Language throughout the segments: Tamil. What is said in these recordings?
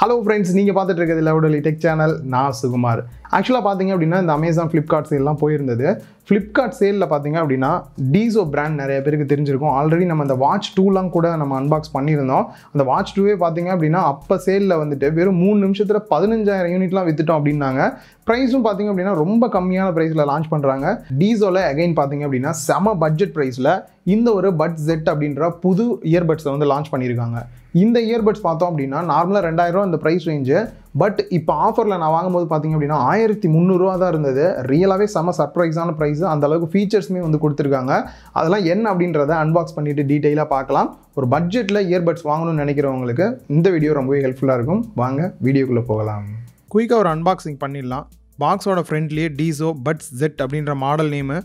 ஹலோ ஃப்ரெண்ட்ஸ் நீங்கள் பார்த்துட்டு இருக்கிறது லவுடலி டெக் சேனல் நான் சுகுமார். ஆக்சுவலாக பார்த்தீங்க அப்படின்னா இந்த அமேசான் ஃப்ளிப்கார்ட் சேல்லாம் போயிருந்தது. ஃப்ளிப்கார்ட் சேலில் பார்த்தீங்க அப்படின்னா டீசோ பிராண்ட் நிறைய பேருக்கு தெரிஞ்சிருக்கும். ஆல்ரெடி நம்ம அந்த வாட்ச் டூலாம் கூட நம்ம அன்பாக்ஸ் பண்ணியிருந்தோம். அந்த வாட்ச் டூவே பார்த்தீங்க அப்படின்னா அப்போ சேலில் வந்துட்டு வெறும் மூணு நிமிஷத்தில் பதினஞ்சாயிரம் யூனிட்லாம் வித்துட்டோம் அப்படின்னாங்க. ப்ரைஸும் பார்த்தீங்க அப்படின்னா ரொம்ப கம்மியான ப்ரைஸில் லான்ச் பண்ணுறாங்க டீசோவில் அகைன் பார்த்தீங்க அப்படின்னா செம பட்ஜெட் ப்ரைஸில் இந்த ஒரு பட் ஜெட் அப்படின்ற புது இயர்பட்ஸை வந்து லான்ச் பண்ணியிருக்காங்க. இந்த இயர்பட்ஸ் பார்த்தோம் அப்படின்னா நார்மலாக ரெண்டாயிரம் அந்த ப்ரைஸ் ரேஞ்சு பட் இப்போ ஆஃபரில் நான் வாங்கும்போது பார்த்தீங்க அப்படின்னா ஆயிரத்தி முந்நூறுரூவா தான் இருந்தது. ரியலாகவே செம சர்ப்ரைஸான ப்ரைஸ் அந்த அளவுக்கு ஃபீச்சர்ஸுமே வந்து கொடுத்துருக்காங்க. அதெல்லாம் என்ன அப்படின்றத அன்பாக்ஸ் பண்ணிட்டு டீட்டெயிலாக பார்க்கலாம். ஒரு பட்ஜெட்டில் இயர்பட்ஸ் வாங்கணும்னு நினைக்கிறவங்களுக்கு இந்த வீடியோ ரொம்பவே ஹெல்ப்ஃபுல்லாக இருக்கும். வாங்க வீடியோக்குள்ளே போகலாம். குயிக்காக ஒரு அன்பாக்சிங் பண்ணிடலாம். பாக்ஸோட ஃப்ரண்ட்லேயே டீசோ பட்ஸ் ஜெட் அப்படின்ற மாடல் நேமு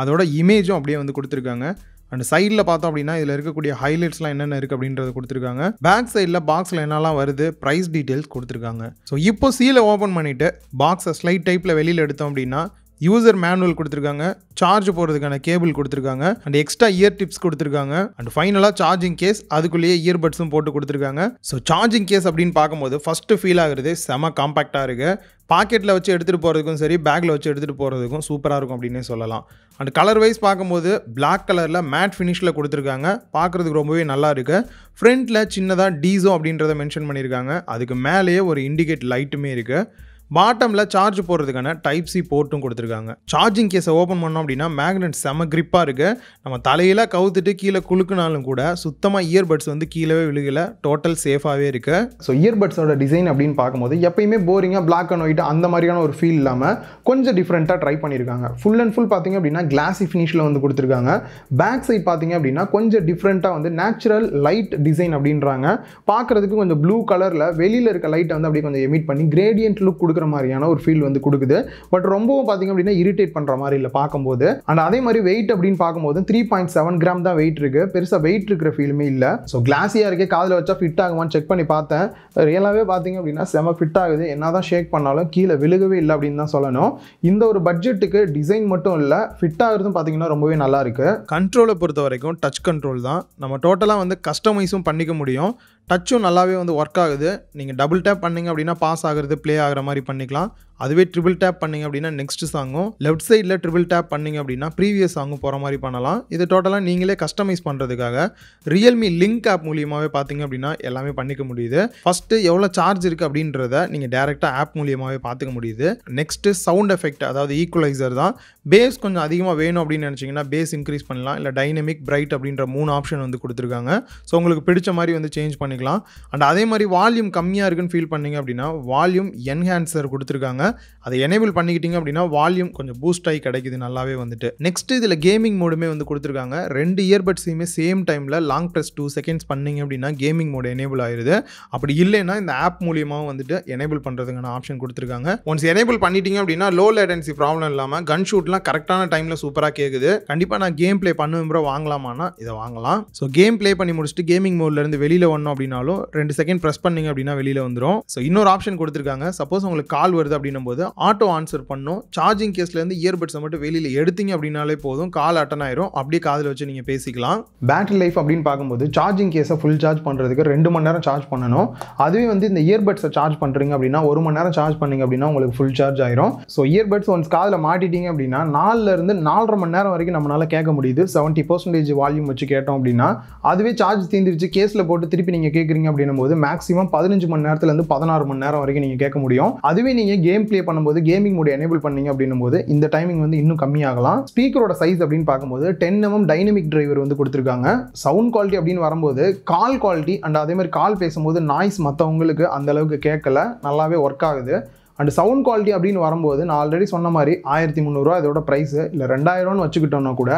அதோட இமேஜும் அப்படியே வந்து கொடுத்துருக்காங்க. அண்ட் சைடில் பார்த்தோம் அப்படின்னா இதில் இருக்கக்கூடிய ஹைலைட்ஸ்லாம் என்னென்ன இருக்குது அப்படின்றத கொடுத்துருக்காங்க. பேக் சைடில் பாக்ஸில் என்னெல்லாம் வருது? ப்ரைஸ் டீட்டெயில்ஸ் கொடுத்துருக்காங்க. ஸோ இப்போ சீலை ஓப்பன் பண்ணிவிட்டு பாக்ஸை ஸ்லைட் டைப்பில் வெளியில் எடுத்தோம் அப்படின்னா யூசர் மேனுவல் கொடுத்துருக்காங்க. சார்ஜ் போகிறதுக்கான கேபிள் கொடுத்துருக்காங்க. அண்ட் எக்ஸ்ட்ரா இயர் டிப்ஸ் கொடுத்துருக்காங்க. அண்ட் ஃபைனலாக சார்ஜிங் கேஸ் அதுக்குள்ளேயே இயர்பட்ஸும் போட்டு கொடுத்துருக்காங்க. ஸோ சார்ஜிங் கேஸ் அப்படின்னு பார்க்கும்போது ஃபஸ்ட்டு ஃபீல் ஆகுறது செம காம்பேக்டாக இருக்குது பாக்கெட்டில் வச்சு எடுத்துகிட்டு போகிறதுக்கும் சரி பேக்கில் வச்சு எடுத்துகிட்டு போகிறதுக்கும் சூப்பராக இருக்கும் அப்படின்னே சொல்லலாம். அண்ட் கலர் வைஸ் பார்க்கும்போது பிளாக் கலரில் மேட் ஃபினிஷில் கொடுத்துருக்காங்க. பார்க்குறதுக்கு ரொம்பவே நல்லா இருக்குது ஃப்ரண்ட்டில் சின்னதாக டீசோ அப்படின்றத மென்ஷன் பண்ணியிருக்காங்க. அதுக்கு மேலேயே ஒரு இண்டிகேட் லைட்டுமே இருக்குது பாட்டமில் சார்ஜ் போடுறதுக்கான டைப் சி போர்ட்டும் கொடுத்துருக்காங்க. சார்ஜிங் கேஸை ஓப்பன் பண்ணோம் அப்படின்னா மேக்னெட் செம கிரிப்பாக இருக்குது நம்ம தலையில் கவுத்துட்டு கீழே குலுக்குனாலும் கூட சுத்தமாக இயர்பட்ஸ் வந்து கீழே விழுகல. டோட்டல் சேஃபாகவே இருக்குது ஸோ இயர்பட்ஸோட டிசைன் அப்படின்னு பார்க்கும்போது எப்பயுமே போரிங்காக பிளாக் அண்ட் ஒயிட் அந்த மாதிரியான ஒரு ஃபீல் இல்லாமல் கொஞ்சம் டிஃப்ரெண்ட்டாக ட்ரை பண்ணியிருக்காங்க. ஃபுல் அண்ட் ஃபுல் பார்த்தீங்க அப்படின்னா கிளாஸி ஃபினிஷில் வந்து கொடுத்துருக்காங்க. பேக் சைட் பார்த்தீங்க அப்படின்னா கொஞ்சம் டிஃப்ரெண்ட்டாக வந்து நேச்சுரல் லைட் டிசைன் அப்படின்றாங்க. பார்க்குறதுக்கு கொஞ்சம் ப்ளூ கலரில் வெளியில் இருக்க லைட்டை வந்து அப்படியே கொஞ்சம் எமிட் பண்ணி கிரேடியன்ட் லுக் கொடுக்குற மாதிரியான ஒரு ஃபீல் வந்து கொடுக்குது. பட் ரொம்பவும் பார்த்தீங்க அப்படின்னா இரிட்டேட் பண்ணுற மாதிரி இல்லை பார்க்கும்போது. அண்ட் அதே மாதிரி வெயிட் அப்படின்னு பார்க்கும்போது த்ரீ பாயிண்ட் செவன் கிராம் தான் வெயிட் இருக்கு. பெருசாக வெயிட் இருக்கிற ஃபீலுமே இல்லை. ஸோ கிளாஸியாக இருக்கே காதில் வச்சா ஃபிட் ஆகுமான்னு செக் பண்ணி பார்த்தேன். ரியலாகவே பார்த்தீங்க அப்படின்னா செம ஃபிட் ஆகுது. என்ன தான் ஷேக் பண்ணாலும் கீழே விழுகவே இல்லை அப்படின்னு தான் சொல்லணும். இந்த ஒரு பட்ஜெட்டுக்கு டிசைன் மட்டும் இல்லை ஃபிட் ஆகுறதும் பார்த்தீங்கன்னா ரொம்பவே நல்லா இருக்கு. கண்ட்ரோலை பொறுத்த வரைக்கும் டச் கண்ட்ரோல் தான். நம்ம டோட்டலாக வந்து கஸ்டமைஸும் பண்ணிக்க முடியும். டச்சும் நல்லாவே வந்து ஒர்க் ஆகுது. நீங்கள் டபுள் டேப் பண்ணிங்க அப்படின்னா பாஸ் ஆகிறது ப்ளே ஆகிற மாதிரி பண்ணிக்கலாம். அதுவே ட்ரிபிள் டேப் பண்ணிங்க அப்படின்னா நெக்ஸ்ட் சாங்கும் லெஃப்ட் சைடில் ட்ரிபிள் டேப் பண்ணிங்க அப்படின்னா ப்ரீவியஸ் சாங்கும் போகிற மாதிரி பண்ணலாம். இது டோட்டலாக நீங்களே கஸ்டமைஸ் பண்ணுறதுக்காக ரியல்மி லிங்க் ஆப் மூலியமாகவே பார்த்தீங்க அப்படின்னா எல்லாமே பண்ணிக்க முடியுது. ஃபஸ்ட்டு எவ்வளோ சார்ஜ் இருக்குது அப்படின்றத நீங்கள் டேரெக்டாக ஆப் மூலியமாகவே பார்த்துக்க முடியுது. நெக்ஸ்ட்டு சவுண்ட் எஃபெக்ட் அதாவது ஈக்குவலைசர் தான். பேஸ் கொஞ்சம் அதிகமாக வேணும் அப்படின்னு நினச்சிங்கன்னா பேஸ் இன்க்ரீஸ் பண்ணலாம். இல்லை டைனமிக் பிரைட் அப்படின்ற மூணு ஆப்ஷன் வந்து கொடுத்துருக்காங்க. ஸோ உங்களுக்கு பிடிச்ச மாதிரி வந்து சேஞ்ச் பண்ணிக்கலாம். அண்ட் அதே மாதிரி வால்யூம் கம்மியாக இருக்குன்னு ஃபீல் பண்ணீங்க அப்படின்னா வால்யூம் என்ஹான்சர் கொடுத்துருக்காங்க. அதை எனேபிள் பண்ணிக்கிட்டீங்க அப்படின்னா வால்யூம் கொஞ்சம் பூஸ்ட் ஆகி கிடைக்குது நல்லாவே வந்துட்டு. நெக்ஸ்ட் இதில் கேமிங் மோடுமே வந்து கொடுத்துருக்காங்க. ரெண்டு இயர்பட்ஸையுமே சேம் டைமில் லாங் ப்ரெஸ் டூ செகண்ட்ஸ் பண்ணீங்க அப்படின்னா கேமிங் மோடு எனேபிள் ஆயிடுது அப்படி இல்லைன்னா இந்த ஆப் மூலியமாக வந்துட்டு எனேபிள் பண்ணுறதுக்கான ஆப்ஷன் கொடுத்துருக்காங்க. ஒன்ஸ் எனேபிள் பண்ணிட்டீங்க அப்படின்னா லோ லேட்டன்சி ப்ராப்ளம் இல்லாமல் கன் ஷூட்லாம் கரெக்டான டைமில் சூப்பராக கேட்குது கண்டிப்பாக நான் கேம் ப்ளே பண்ணுவேன் ப்ரோ வாங்கலாமான்னா இதை வாங்கலாம். ஸோ கேம் ப்ளே பண்ணி முடிச்சுட்டு கேமிங் மோட்லேருந்து வெளியில் வரணும் அப்படின்னாலும் ரெண்டு செகண்ட் ப்ரெஸ் பண்ணீங்க அப்படின்னா வெளியில் வந்துடும் ஸோ இன்னொரு ஆப்ஷன் கொடுத்துருக்காங்க. சப்போஸ் உங்களுக்கு கால் வருது அப்படின்னு போது ஆட்டோ ஆன்சர் பண்ணும். சார்ஜிங் கேஸ்லேருந்து இயர்பட்ஸை மட்டும் வெளியில் எடுத்தீங்க அப்படின்னாலே போதும். கால் அட்டன் ஆயிரும். அப்படியே காதில் வச்சு நீங்கள் பேசிக்கலாம். பேட்டரி லைஃப் அப்படின்னு பார்க்கும்போது சார்ஜிங் கேஸை ஃபுல் சார்ஜ் பண்ணுறதுக்கு ரெண்டு மணி நேரம் சார்ஜ் பண்ணணும். அதுவே வந்து இந்த இயர்பட்ஸை சார்ஜ் பண்ணுறீங்க அப்படின்னா ஒரு மணி நேரம் சார்ஜ் பண்ணீங்க அப்படின்னா உங்களுக்கு ஃபுல் சார்ஜ் ஆயிரும். ஸோ இயர்பட்ஸ் ஒன்ஸ் காதில் மாட்டிட்டீங்க அப்படின்னா நாலுலேருந்து நாலரை மணி நேரம் வரைக்கும் நம்மளால் கேட்க முடியுது. செவன்ட்டி பர்சன்டேஜ் வால்யூம் வச்சு கேட்டோம் அப்படின்னா அதுவே சார்ஜ் தீந்துருச்சு. கேஸில் போட்டு திருப்பி நீங்கள் கேட்குறீங்க அப்படின்னும் போது மேக்ஸிமம் பதினஞ்சு மணி நேரத்துலேருந்து பதினாறு மணி நேரம் வரைக்கும் நீங்கள் கேட்க முடியும். அதுவே நீங்கள் கேம் ப்ளே பண்ணும்போது கேமிங் மோடு எனேபிள் பண்ணீங்க அப்படின்னும் போது இந்த டைமிங் வந்து இன்னும் கம்மியாகலாம். ஸ்பீக்கரோட சைஸ் அப்படின்னு பார்க்கும்போது டென் எம்எம் டைனமிக் டிரைவர் வந்து கொடுத்துருக்காங்க. சவுண்ட் குவாலிட்டி அப்படின்னு வரும்போது கால் குவாலிட்டி அண்ட் அதே மாதிரி கால் பேசும்போது நாய்ஸ் மற்றவங்களுக்கு அந்த அளவுக்கு கேட்கல. நல்லாவே ஒர்க் ஆகுது. அண்ட் சவுண்ட் குவாலிட்டி அப்படின்னு வரும்போது நான் ஆல்ரெடி சொன்ன மாதிரி ஆயிரத்தி முந்நூறுரூவா இதோட ப்ரைஸு இல்லை ரெண்டாயிரம்னு வச்சுக்கிட்டோம்னா கூட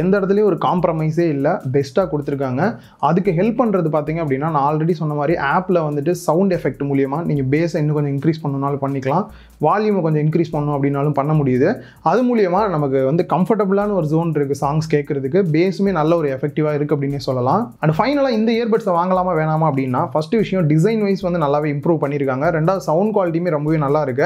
எந்த இடத்துலையும் ஒரு காம்ப்ரமைஸே இல்லை பெஸ்ட்டாக கொடுத்துருக்காங்க. அதுக்கு ஹெல்ப் பண்ணுறது பார்த்தீங்க அப்படின்னா நான் ஆல்ரெடி சொன்ன மாதிரி ஆப்பில் வந்துட்டு சவுண்ட் எஃபெக்ட் மூலியமாக நீங்கள் பேஸை இன்னும் கொஞ்சம் இன்க்ரீஸ் பண்ணணுனாலும் பண்ணிக்கலாம். வால்யூமை கொஞ்சம் இன்க்ரீஸ் பண்ணணும் அப்படின்னாலும் பண்ண முடியுது. அது மூலியமாக நமக்கு வந்து கம்ஃபர்டபுளான ஒரு ஜோன் இருக்குது சாங்ஸ் கேட்குறதுக்கு பேஸுமே நல்ல ஒரு எஃபெக்டிவாக இருக்குது அப்படின்னே சொல்லலாம். அண்ட் ஃபைனலாக இந்த இயர்பட்ஸை வாங்கலாமா வேணாமா அப்படின்னா ஃபஸ்ட்டு விஷயம் டிசைன் வைஸ் வந்து நல்லாவே இம்ப்ரூவ் பண்ணியிருக்காங்க ரெண்டாவது சவுண்ட் குவாலிட்டியுமே ரொம்பவே நல்லா இருக்க.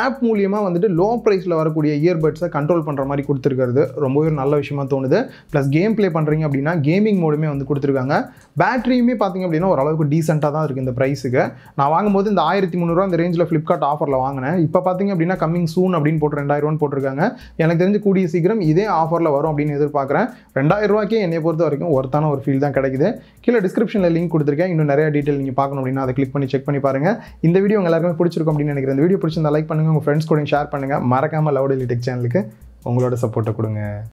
ஆப் மூலியமாக வந்துட்டு லோ ப்ரைஸில் வரக்கூடிய இயர்பட்ஸை கண்ட்ரோல் பண்ணுற மாதிரி கொடுத்துருக்கிறது. ரொம்பவே நல்ல விஷயமா தோணுது. ப்ளஸ் கேம் ப்ளே பண்ணுறீங்க அப்படின்னா கேமிங் மோடுமே வந்து கொடுத்துருக்காங்க. பேட்டரியுமே பார்த்தீங்க அப்படின்னா ஓரளவுக்கு டீசெண்டாக தான் இருக்குது இந்த ப்ரைஸுக்கு நான் வாங்கும்போது இந்த ஆயிரத்தி முந்நூறுரூவா இந்த ரேஞ்சில் ஃப்ளிப்கார்ட் ஆஃபரில் வாங்கினேன். இப்போ பார்த்தீங்க அப்படின்னா கம்மிங் சூன் அப்படின்னு போட்டு ரெண்டாயிரூவான்னு போட்டிருக்காங்க. எனக்கு தெரிஞ்சு கூடிய சீக்கிரம் இதே ஆஃபரில் வரும் அப்படின்னு எதிர்பார்க்குறேன். ரெண்டாயிரம் ரூபாய்க்கே என்னை பொறுத்த வரைக்கும் ஒருத்தான ஒரு ஃபீல் தான் கிடைக்குது. கீழே டிஸ்கிரிப்ஷனில் லிங்க் கொடுத்துருக்கேன். இன்னும் நிறைய டீட்டெயில் நீங்கள் பார்க்கணும் அப்படின்னா அதை கிளிக் பண்ணி செக் பண்ணி பாருங்கள் இந்த வீடியோ உங்கள் எல்லாருமே பிடிச்சிருக்கும் அப்படின்னு நினைக்கிறேன். இந்த வீடியோ பிடிச்சிருந்தா லைக் பண்ணுங்கள் உங்கள் ஃப்ரெண்ட்ஸ் கூட ஷேர் பண்ணுங்கள் மறக்காமல் லவ் டெக் சேனலுக்கு உங்களோட சப்போர்ட்டை கொடுங்க.